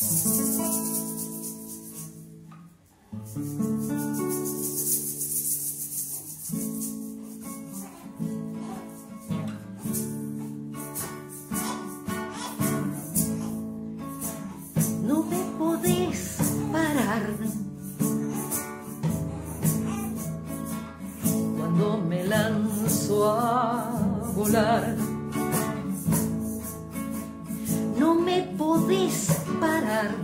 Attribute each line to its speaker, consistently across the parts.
Speaker 1: No me podés parar cuando me lanzo a volar. Me podés parar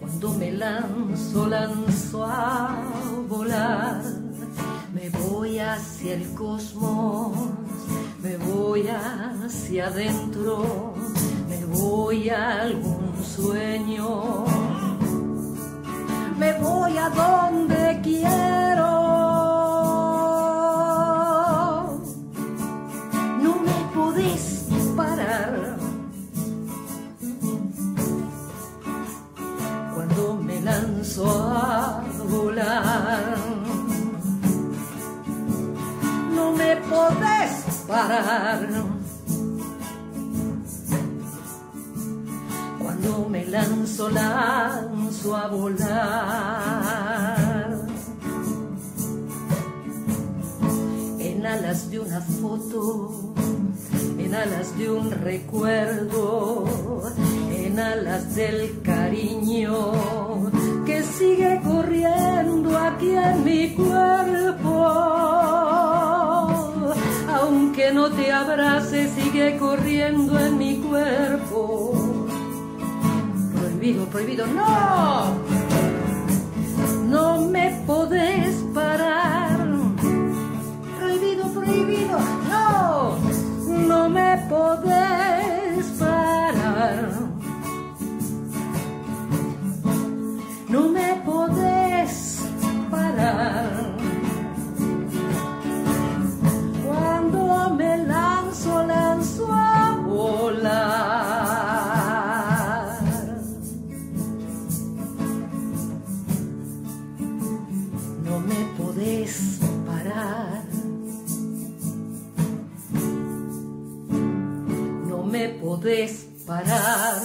Speaker 1: cuando me lanzo, lanzo a volar. Me voy hacia el cosmos, me voy hacia adentro, me voy a algún sueño, me voy a donde lanzo a volar. No me podés parar cuando me lanzo, lanzo a volar. En alas de una foto, en alas de un recuerdo, en alas del cariño Aunque no te abrace, sigue corriendo en mi cuerpo. Prohibido, prohibido, no. No me podés parar. Prohibido, prohibido, no. No me podés parar. No me podés parar. No me podés parar.